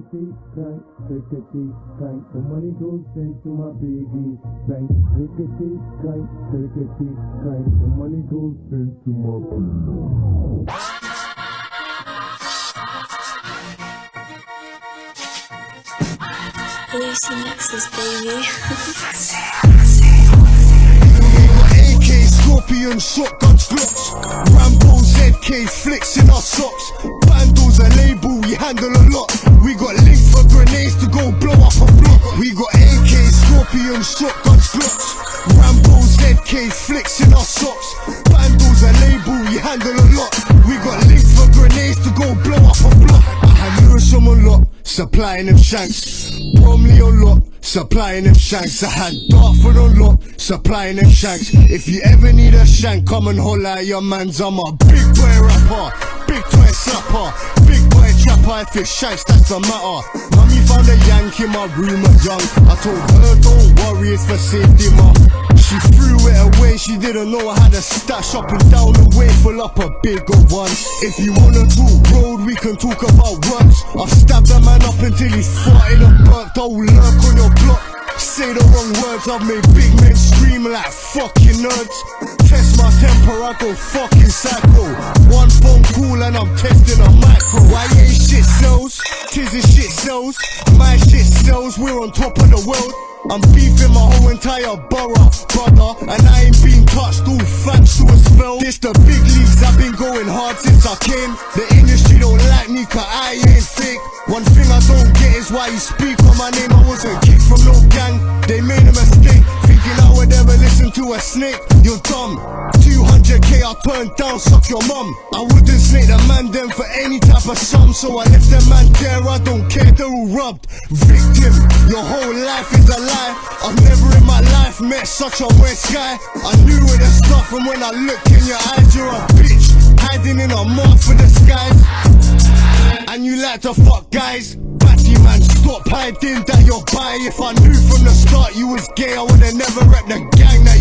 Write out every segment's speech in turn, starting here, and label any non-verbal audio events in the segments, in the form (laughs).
Clickety clank, clickety clank. The money goes into my baby bank. Clickety clank, clickety clank. The money goes into my baby. Lucii Nexus, baby. AK, Scorpion, shotguns, glocks Rambo, ZK, flicks in our socks Bandles, a label, we handle a lot Scorpion, shotguns, glocks Rambo, ZK, flicks in our socks Bandles, a label, we handle a lot We got links for grenades to go blow up a block I had Lewisham a lot, supplying them shanks Bromley on lot, supplying them shanks. I had Dartford on lot, supplying them shanks. If you ever need a shank, come and holla at your mans. I'm a big boy rapper, big toy slapper, big boy trapper. If it's shanks, that's the matter. Mummy found a yank in my room at young. I told her, don't worry, it's for safety, mum. She threw it away, she didn't know I had a stash up and down the way, full up a bigger one. If you wanna talk road, we can talk about works. I've stabbed a man up until he's farted and burnt. I will lurk on your block. Say the wrong words, I've made big men scream like fucking nerds. Test my temper, I go fucking psycho. One phone call and I'm testing My shit sells, we're on top of the world. I'm beefing my whole entire borough, brother, and I ain't been touched, all thanks to a spell. This the big leagues, I've been going hard since I came. The industry don't like me, cause I ain't fake. One thing I don't get is why you speak on my name. I wasn't kicked from no gang, they made a mistake. Thinking I would ever listen to a snake, you're dumb. 200k I turned down, suck your mum. I wouldn't snake the man them for any type of sum, so I left the man there. I don't care, they're all rubbed. Victim, your whole life is a lie. I've never in my life met such a west guy. I knew it at start from when I looked in your eyes. You're a bitch, hiding in a mouth for the skies. And you like to fuck guys. Batty man, stop hiding that you're bi. If I knew from the start you was gay, I would've never rep the gang that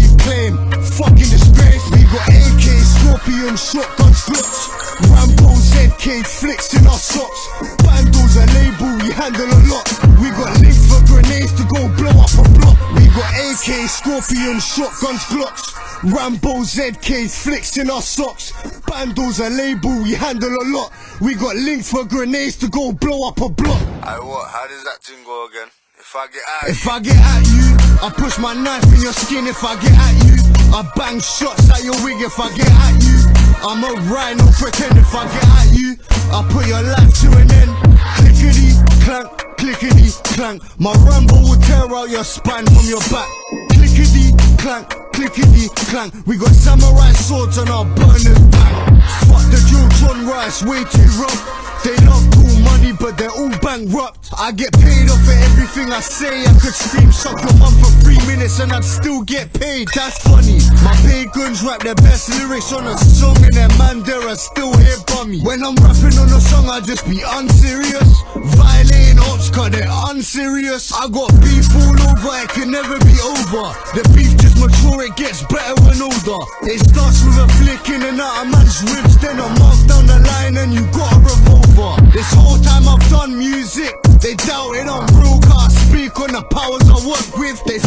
Scorpion, shotguns, glocks. Rambo, ZK, flicks in our socks. Bandles, a label, we handle a lot. We got links for grenades to go blow up a block. We got AK, Scorpion, shotguns, glocks. Rambo, ZK, flicks in our socks. Bandos a label, we handle a lot. We got links for grenades to go blow up a block. Aye, what? How does that thing go again? If I get out, If I get at you, I push my knife in your skin. If I get at you, I bang shots at your wig. If I get at you, I'm a rhino pretend. If I get at you, I put your life to an end. Clickety clank, clickety clank. My Rambo will tear out your spine from your back. Clickety clank, clickety clank. We got samurai swords on our burners back. Fuck the drill, Rice, way too rough. They love cool money, but they're all bankrupt. I get paid off for everything I say. I could scream, suck your mum for minutes, and I'd still get paid. That's funny. My big guns rap their best lyrics on a song, and their man there are still here by me. When I'm rapping on a song, I just be unserious. Violating ops, cause they're unserious. I got beef all over, it can never be over. The beef just mature, it gets better when older. It starts with a flick in and out of man's ribs, then a month down the line, and you got a revolver. This whole time I've done music, they doubt it I'm real, I speak on the powers I work with. They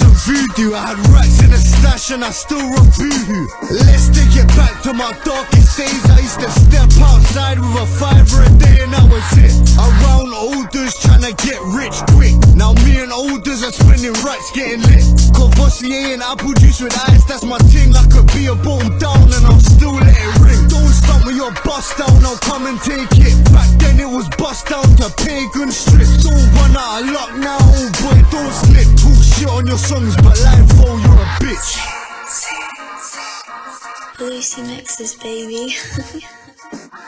and voodoo. I had racks in the stash and I still rock boohoo. Let's take it back to my darkest days. I used to step outside with a fiver a day and that was it. Around olders trying to get rich quick. Now me and olders are spinning racks getting lit. Courvoisier and apple juice with ice, that's my ting. I could be a bottom down and I'll still let it ring. Don't stop me, your bust down, I'll come and take it. Back then it was bust down to pagan strip. Don't run out of luck now, old boy, don't slip. Shit on your songs, but live for you're a bitch. Lucii mixes, baby. (laughs)